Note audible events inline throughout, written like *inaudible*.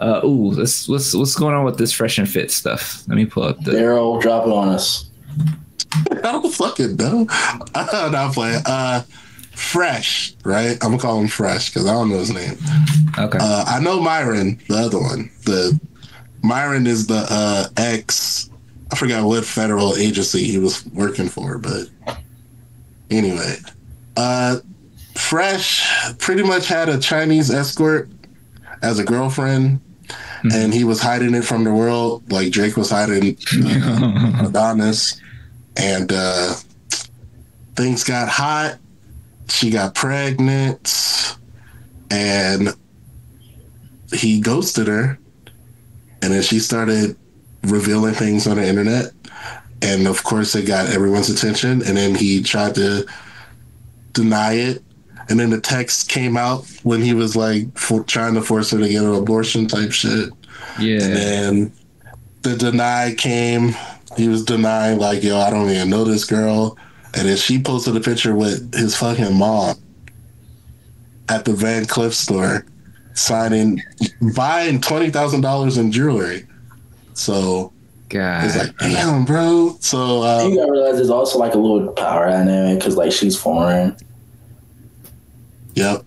Uh, ooh, let's, what's what's going on with this fresh and fit stuff? Let me pull up the. Daryl, drop it on us. *laughs* I don't fucking know. *laughs* I'm not playing. Uh, Fresh, right? I'm gonna call him Fresh because I don't know his name. Okay. Uh, I know Myron, the other one. The Myron is the uh, ex. I forgot what federal agency he was working for, but anyway, uh, Fresh pretty much had a Chinese escort as a girlfriend, and he was hiding it from the world, like Drake was hiding uh, *laughs* Adonis, and uh, things got hot. She got pregnant, and he ghosted her, and then she started revealing things on the internet, and of course it got everyone's attention, and then he tried to deny it. And then the text came out when he was like for, trying to force her to get an abortion type shit. yeah. And then the deny came. He was denying, like, yo, I don't even know this girl. And then she posted a picture with his fucking mom at the Van Cleef store signing, buying $20,000 in jewelry. So God. it's like, damn, bro. So, You um, gotta realize there's also like a little power dynamic because like she's foreign. yep.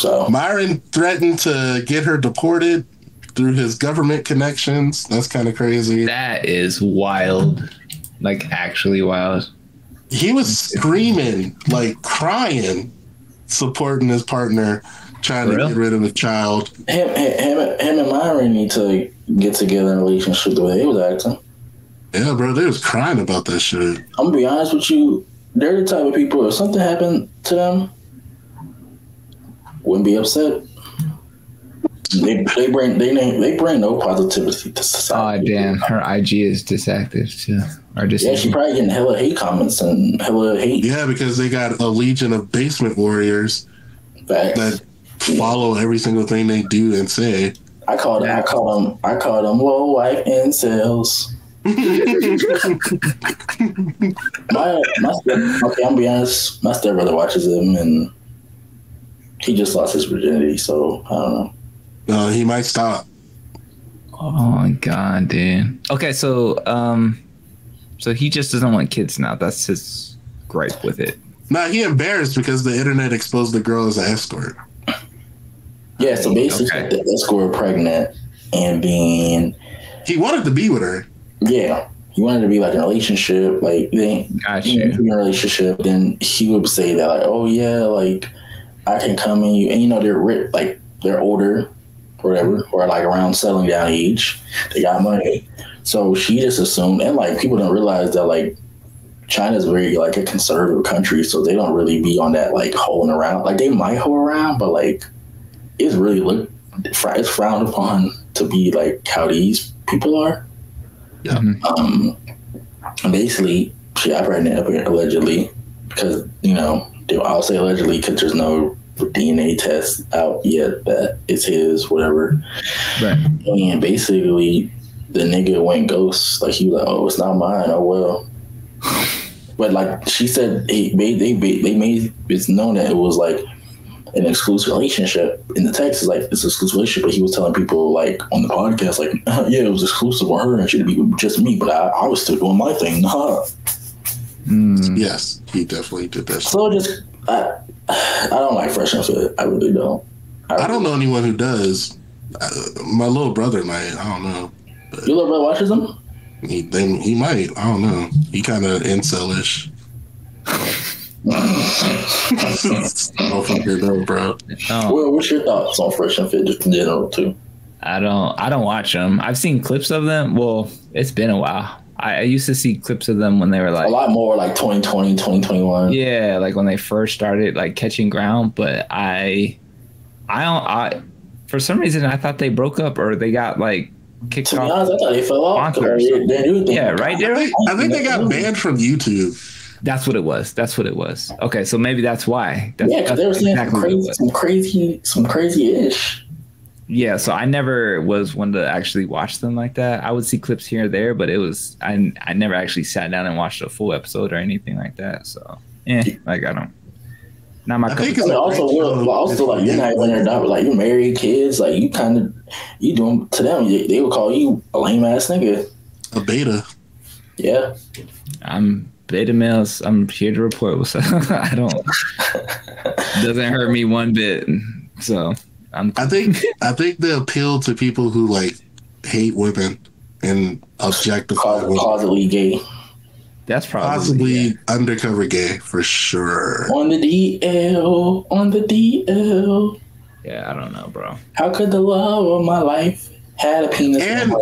So Myron threatened to get her deported through his government connections. That's kind of crazy. that is wild. Like actually wild. he was screaming, like crying, supporting his partner, trying For to real? get rid of a child. him, him, him and Myron need to get together in a relationship the way they was acting. Yeah, bro, they was crying about that shit. I'm gonna be honest with you. They're the type of people. If something happened to them, wouldn't be upset. They they bring they they bring no positivity to society. Oh damn, her IG is disactive too, or just Yeah, she probably getting hella hate comments and hella hate. Yeah, because they got a legion of basement warriors Facts. that follow every single thing they do and say. I called I called them I called them low life incels. *laughs* my my step, okay, I'm gonna be honest. My stepbrother watches him, and he just lost his virginity. So I don't know. Uh, he might stop. Oh my god, dude. Okay, so um, so he just doesn't want kids now. That's his gripe with it. Nah, he embarrassed because the internet exposed the girl as an escort. Yeah. So basically, Okay. the escort pregnant and being He wanted to be with her. yeah. He wanted to be like in a relationship, like they Got you know, in a relationship, then he would say that like, oh yeah, like I can come in you, and you know they're rich, like they're older, or whatever, or like around settling down age, they got money, so she just assumed, and like people don't realize that like China's very like a conservative country, so they don't really be on that like holding around, like they might hold around, but like it's really look, it's frowned upon to be like how these people are. Mhm. Um, basically, she got pregnant allegedly because you know I'll say allegedly because there's no DNA test out yet that it's his, whatever. Right. And basically, the nigga went ghost. Like he was like, "Oh, it's not mine. Oh well." But like she said, he made they made, they made it's known that it was like an exclusive relationship in the text is like it's an exclusive relationship, but he was telling people like on the podcast like *laughs* yeah it was exclusive with her and she'd be just me, but I, I was still doing my thing. Nah. Mm. Yes, he definitely did that. shit. So just I I don't like Fresh and Fit. I really don't. I don't know anyone who does. Uh, my little brother might. I don't know. Your little brother watches them. He they, he might. I don't know. He kind of incelish. Motherfucker, no, bro. Oh, Well, what's your thoughts on Fresh and Fit just in general too? I don't. I don't watch them. I've seen clips of them. Well, it's been a while. I, I used to see clips of them when they were like A lot more like 2020, 2021. yeah, like when they first started like catching ground. But I, I don't. I for some reason I thought they broke up or they got like kicked To be off. honest, I thought they fell off. Sponsor or They- they Yeah, right, I Derek? think, I think they got banned from YouTube. That's what it was. That's what it was. Okay, so maybe that's why. That's, Yeah, because they were saying exactly some crazy, was. some crazy, some crazy ish. Yeah, so I never was one to actually watch them like that. I would see clips here or there, but it was I I never actually sat down and watched a full episode or anything like that. So eh, yeah, like I don't. Not my I cup think it's I tea. mean, also, great well, show. also like you're not when you're done, like you married kids, like you kind of you doing to them, they, they would call you a lame ass nigga. A beta. Yeah. I'm beta males. I'm here to report what's *laughs* up. I don't. *laughs* Doesn't hurt me one bit. So I'm. I think *laughs* I think the appeal to people who like hate women and objectify Closet, women, closetly gay. That's probably possibly yeah. undercover gay for sure. On the DL, on the DL. Yeah, I don't know, bro. How could the love of my life had a penis And-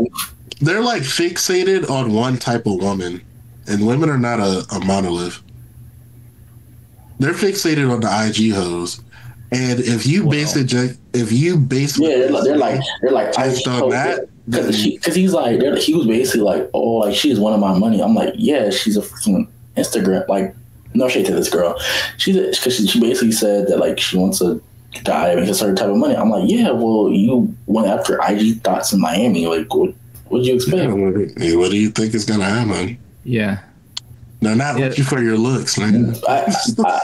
They're like fixated on one type of woman, and women are not a, a monolith. They're fixated on the IG hoes, and if you Wow. base it, if you base, Yeah, they're like, they're like, they're like, Just on that, because he's like, he was basically like, oh, like she's one of my money. I'm like, yeah, she's a freaking Instagram. Like, no shade to this girl. She's because she, she basically said that like she wants to die that makes a certain type of money. I'm like, yeah, well, you went after IG thoughts in Miami. Like, what would you Yeah, expect? what, do- what do you think is gonna happen? Yeah. They're not Yeah. looking for your looks, man. I, I,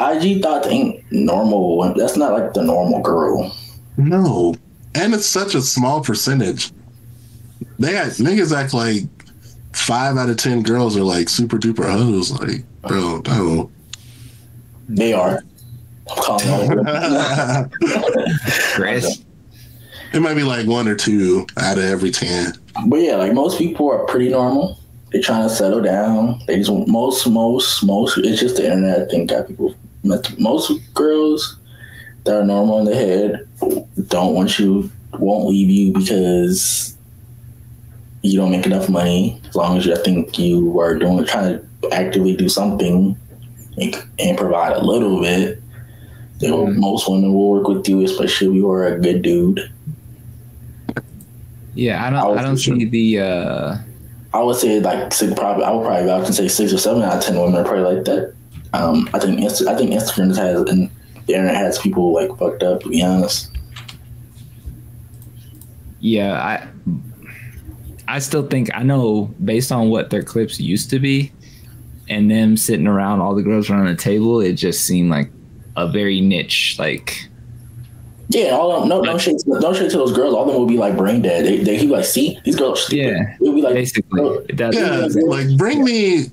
IG thoughts ain't normal. That's not like the normal girl. No, and it's such a small percentage. They got niggas act like five out of ten girls are like super duper hoes. Like, bro, no. They are. I'm calling all of them. Chris. It might be like one or two out of every ten. But yeah, like most people are pretty normal. They're trying to settle down. They just most, most, most. It's just the internet. I think got people. Most girls that are normal in the head don't want you, won't leave you because you don't make enough money. As long as you, I think you are doing, trying to actively do something and, and provide a little bit. They will, Mhm. Most women will work with you, especially if you are a good dude. Yeah, I I don't. was I don't sure. see the. uh I would say like six, probably I would probably vouch and say six or seven out of ten women are probably like that. Um, I think Insta- I think Instagram has and the internet has people like fucked up. To be honest, Yeah, I. I still think I know based on what their clips used to be, and them sitting around all the girls around the table, it just seemed like a very niche. Like, yeah. All of them, no, no shade, to, no shade to those girls. All of them will be like brain dead. They, they, he be like, see, these girls. Yeah. It'll be like, basically, that's Yeah, like bring me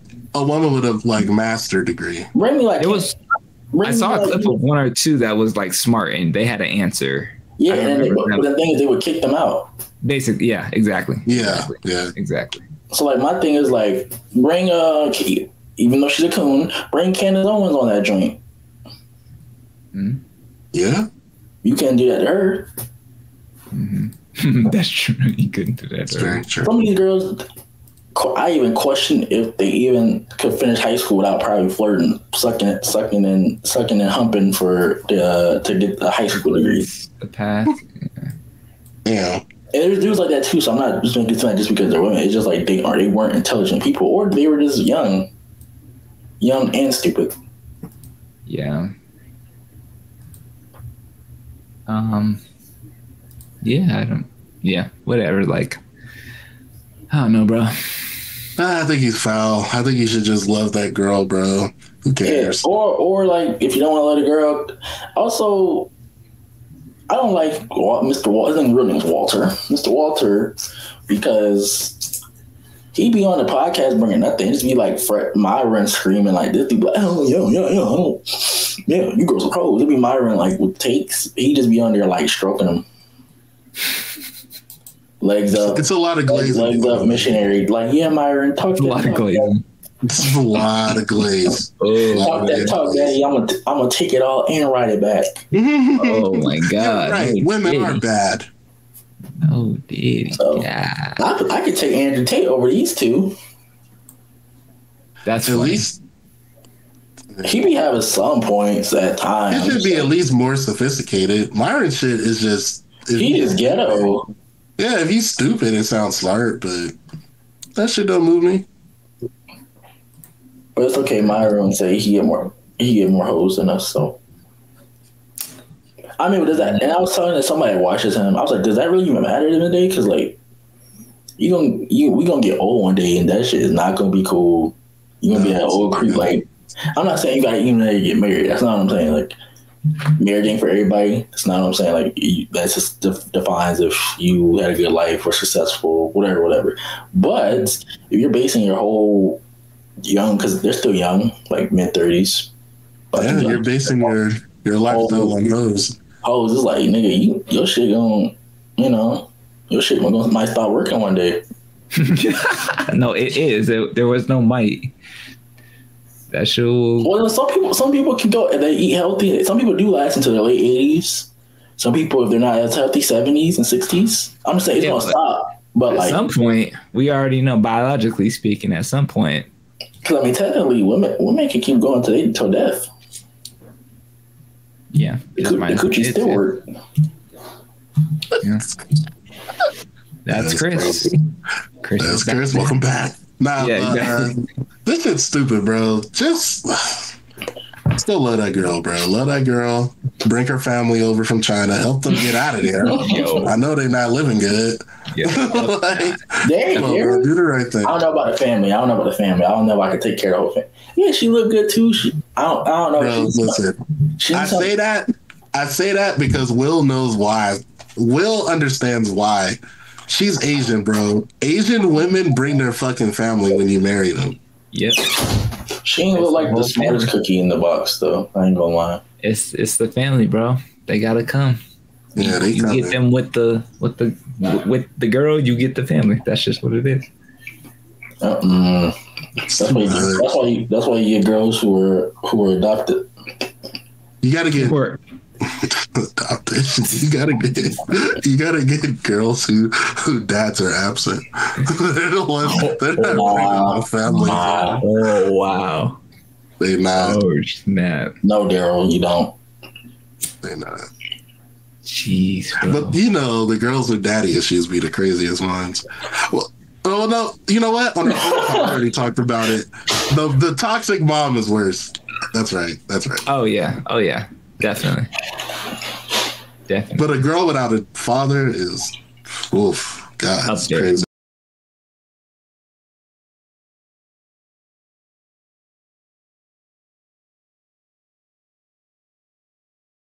a woman with a like master degree. bring me like it was. Bring I saw a clip of one or two that was like smart, and they had an answer. Yeah, and they, but, the thing is, they would kick them out. Basically, yeah, exactly. Yeah, exactly. yeah. exactly. So like my thing is like bring uh even though she's a coon, bring Candace Owens on that joint. Yeah. You can't do that to her. hmm *laughs* That's true. *laughs* You couldn't do that. It's to very true. Some of these girls, I even question if they even could finish high school without probably flirting, sucking, sucking and sucking and humping for the to get the high school degree. The path. Yeah. And there's dudes like that too. So I'm not just making it sound just because they're women. It's just like they are they weren't intelligent people, or they were just young, young and stupid. Yeah. Um. Yeah, I don't. Yeah, whatever. Like, I don't know, bro. I think he's foul. I think you should just love that girl, bro. Who Yeah. cares? Or or like if you don't want to let a girl. Also, I don't like Mr. Walter. His real name name's Walter. Mr. Walter, because he be on the podcast bringing nothing. Just be like Fred Myron screaming like this. Be like, oh yeah yeah yeah, oh. yeah. You girls are cold. It'd be Myron like with takes. He just be on there like stroking them. Legs up, It's a lot of legs, glaze. legs up, missionary. Like, yeah, Myron, talk A lot of talk, glazing. It's a lot of glaze. *laughs* Oh, Talk that talk, daddy. I'm gonna I'm gonna take it all and write it back. *laughs* oh my *laughs* God. right. No Women diddy. are bad. Oh, did So- Yeah. I, I could take Andrew Tate over these two. That's At funny. least He be having some points at times. it should be at least more sophisticated. Myron shit is just if He is ghetto. Yeah, if he's stupid, it sounds smart, but that shit don't move me. But it's okay. Myron say he get more he get more hoes than us. So I mean, what does that? And I was telling that somebody watches him. I was like, does that really even matter in the day? Because like, you gonna you we gonna get old one day, and that shit is not gonna be cool. You gonna be No, that it's old creep. Like, I'm not saying you gotta even get married. That's not what I'm saying. Like, marrying for everybody. That's not what I'm saying. Like you, that's just def- defines if you had a good life or successful, whatever, whatever. But if you're basing your whole young, because they're still young, like mid thirties. Yeah, you're basing your your lifestyle oh, on those. Oh, hoes is like, nigga, you your shit going you know, your shit gonna might start working one day. *laughs* no, it is. It, there was no might. That shit. will- Well, some people some people can go and they eat healthy. Some people do last into their late eighties. Some people, if they're not as healthy, seventies and sixties. I'm just saying it's Yeah, gonna but- stop. But At like, some point, we already know biologically speaking. At some point, cause I mean, technically, women women can keep going to they till death. yeah, The, just coo- the coochie as still well. work. Yeah. That's That's Chris. Chris That's is back. Chris. Welcome back. Nah, Yeah, but, uh, this shit's stupid, bro. Just still love that girl, bro. Love that girl. Bring her family over from China. Help them get out of there. *laughs* Yo. I know they're not living good. Yeah. *laughs* like, They, come on, they're- bro, do the right thing. I don't know about the family. I don't know about the family. I don't know if I can take care of the whole family. Yeah, she looked good too. She, I don't. I don't know. Bro, She's- listen. she's I some- say that. I say that because Will knows why. Will understands why. She's Asian, bro. Asian women bring their fucking family when you marry them. Yep. She ain't look like the Whole smartest cookie in the box, though. I ain't gonna lie. It's it's the family, bro. They gotta come. Yeah, they you coming. get them with the with the with the girl. You get the family. That's just what it is. Uh, mm. That's why. You, that's why. You, that's why you get girls who are who are adopted. You gotta get Or adopted. *laughs* You gotta get you gotta get girls who who dads are absent. *laughs* they're the ones oh, they're not bringing the family. Nah. oh wow. They not. Oh snap. No, Daryl, you don't. They not. Jeez, bro. But you know, the girls with daddy issues be the craziest ones. Well, oh no, you know what? On our old podcast, I already talked about it. The the toxic mom is worse. That's right. That's right. oh yeah. Oh yeah. Definitely. Definitely. But a girl without a father is, oof, God, That's crazy.